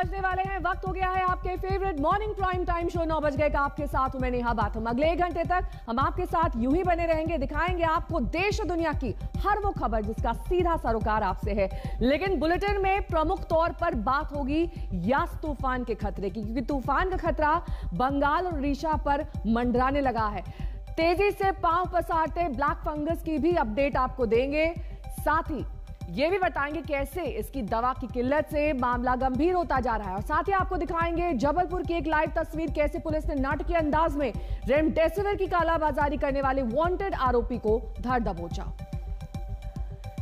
बजने वाले हैं। वक्त हो गया है आपके favourite morning prime time show नौ बज गए का आपके साथ मैं नेहा बाथम। अगले एक घंटे तक हम आपके साथ यूँ ही बने रहेंगे। दिखाएँगे आपको देश और दुनिया की हर वो खबर जिसका सीधा सरोकार आपसे है। लेकिन बुलेटिन में प्रमुख तौर पर बात होगी यास तूफ़ान के खतरे की, क्योंकि तूफ़ान का खतरा बंगाल और उड़ीसा पर मंडराने लगा है। तेज़ी से पाँव पसारते ब्लैक फंगस की भी अपडेट आपको देंगे। साथ ही ये भी बताएँगे कैसे इसकी दवा की किल्लत से मामला गंभीर होता जा रहा है। और साथ ही आपको दिखाएँगे जबलपुर की एक लाइव तस्वीर, कैसे पुलिस ने नाटकीय अंदाज में रेमडेसिविर की कालाबाजारी करने वाले वांटेड आरोपी को धर दबोचा।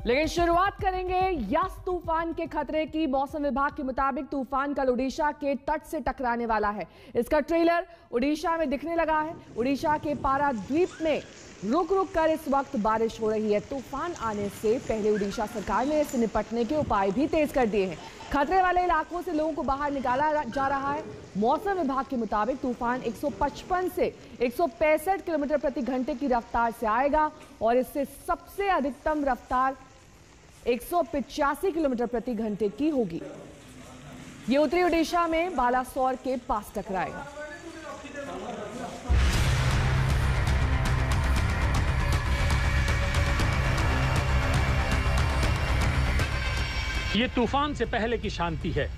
लेकिन शुरुआत करेंगे यस तूफ़ान के खतरे की। मौसम विभाग के मुताबिक तूफ़ान कल उड़ीसा के तट से टकराने वाला है। इसका ट्रेलर उड़ीसा में दिखने लगा है। उड़ीसा के पाराद्वीप में रुक रुक कर इस वक्त बारिश हो रही है। तूफ़ान आने से पहले उड़ीसा सरकार ने इससे निपटने के उपाय भी तेज कर दिए हैं। खतरे वाले इलाकों से लोगों को बाहर निकाला जा रहा है। मौसम विभाग के मुताबिक तूफ़ान 155 से एक सौ पैंसठ किलोमीटर प्रति घंटे की रफ्तार से आएगा और इससे सबसे अधिकतम रफ्तार एक किलोमीटर प्रति घंटे की होगी। ये उत्तरी ओडिशा में बालासोर के पास टकराएगा ये तूफ़ान से पहले की शांति है।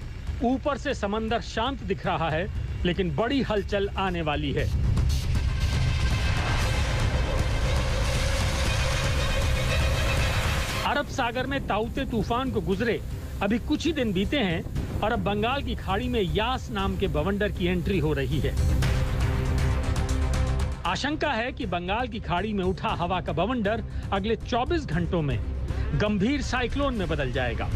ऊपर से समंदर शांत दिख रहा है, लेकिन बड़ी हलचल आने वाली है। अरब सागर में ताउते तूफ़ान को गुजरे। अभी कुछ ही दिन बीते हैं और अब बंगाल की खाड़ी में यास नाम के बवंडर की एंट्री हो रही है। आशंका है कि बंगाल की खाड़ी में उठा हवा का बवंडर अगले 24 घंटों में गंभीर साइक्लोन में बदल जाएगा।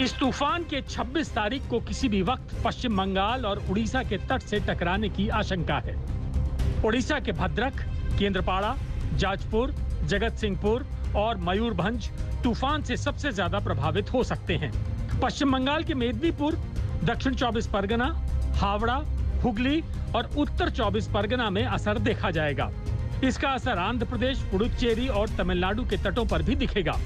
इस तूफ़ान के 26 तारीख को किसी भी वक्त पश्चिम बंगाल और उड़ीसा के तट से टकराने की आशंका है। उड़ीसा के भद्रक, केंद्रपाड़ा, जाजपुर जगत सिंहपुर और मयूरभंज तूफ़ान से सबसे ज़्यादा प्रभावित हो सकते हैं। पश्चिम बंगाल के मेदिनीपुर, दक्षिण 24 परगना, हावड़ा, हुगली और उत्तर 24 परगना में असर देखा जाएगा। इसका असर आंध्र प्रदेश पुडुचेरी और तमिलनाडु के तटों पर भी दिखेगा।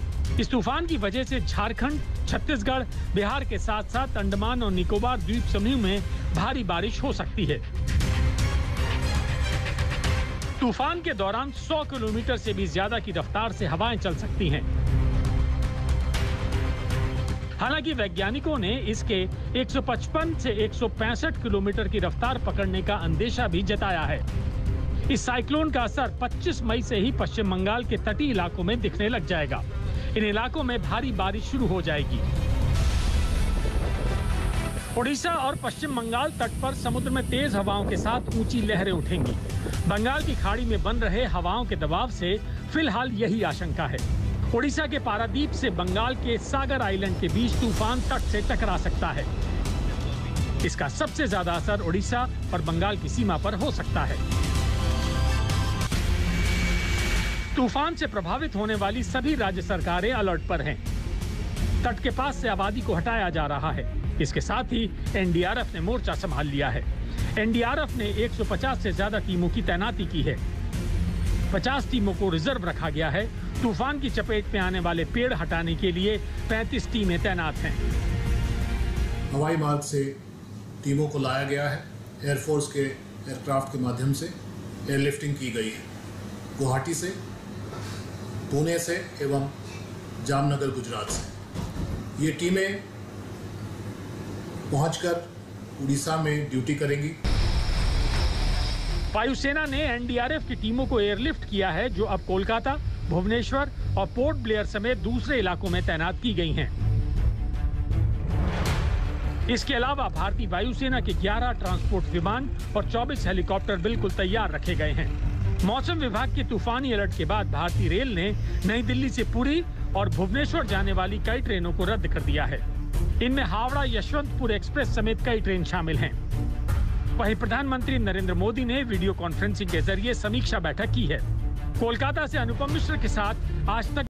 इस तूफ़ान की वजह से झारखंड, छत्तीसगढ़, बिहार के साथ साथ अंडमान और निकोबार द्वीप समूह में भारी बारिश हो सकती है। तूफ़ान के दौरान 100 किलोमीटर से भी ज़्यादा की रफ्तार से हवाएँ चल सकती हैं। हालाँकि वैज्ञानिकों ने इसके 155 से 165 किलोमीटर की रफ्तार पकड़ने का अंदेशा भी जताया है। इस साइक्लोन का असर 25 मई से ही पश्चिम बंगाल के तटीय इलाकों में दिखने लग जाएगा। इन इलाकों में भारी बारिश शुरू हो जाएगी। ओडिशा और पश्चिम बंगाल तट पर समुद्र में तेज हवाओं के साथ ऊँची लहरें उठेंगी। बंगाल की खाड़ी में बन रहे हवाओं के दबाव से फ़िलहाल यही आशंका है। ओडिशा के पारादीप से बंगाल के सागर आइलैंड के बीच तूफ़ान तट से टकरा सकता है। इसका सबसे ज़्यादा असर ओडिशा और बंगाल की सीमा पर हो सकता है। तूफ़ान से प्रभावित होने वाली सभी राज्य सरकारें अलर्ट पर हैं। तट के पास से आबादी को हटाया जा रहा है। इसके साथ ही एनडीआरएफ ने मोर्चा संभाल लिया है। एनडीआरएफ ने 150 से ज़्यादा टीमों की तैनाती की है। 50 टीमों को रिज़र्व रखा गया है। तूफ़ान की चपेट में आने वाले पेड़ हटाने के लिए 35 टीमें तैनात हैं। हवाई मार्ग से टीमों को लाया गया है। एयरफोर्स के एयरक्राफ्ट के माध्यम से एयरलिफ्टिंग की गई है। गुवाहाटी से, पुणे से एवं जामनगर, गुजरात से। ये टीमें पहुंचकर उड़ीसा में ड्यूटी करेंगी वायुसेना ने एनडीआरएफ की टीमों को एयरलिफ्ट किया है, जो अब कोलकाता, भुवनेश्वर और पोर्ट ब्लेयर समेत दूसरे इलाकों में तैनात की गई हैं। इसके अलावा भारतीय वायुसेना के 11 ट्रांसपोर्ट विमान और 24 हेलीकॉप्टर बिल्कुल तैयार रखे गए हैं मौसम विभाग के तूफानी अलर्ट के बाद भारतीय रेल ने नई दिल्ली से पुरी और भुवनेश्वर जाने वाली कई ट्रेनों को रद्द कर दिया है। इनमें हावड़ा, यशवंतपुर एक्सप्रेस समेत कई ट्रेन शामिल हैं। वहीं प्रधानमंत्री नरेंद्र मोदी ने वीडियो कॉन्फ्रेंसिंग के ज़रिए समीक्षा बैठक की है। कोलकाता से अनुपम मिश्र के साथ आज तक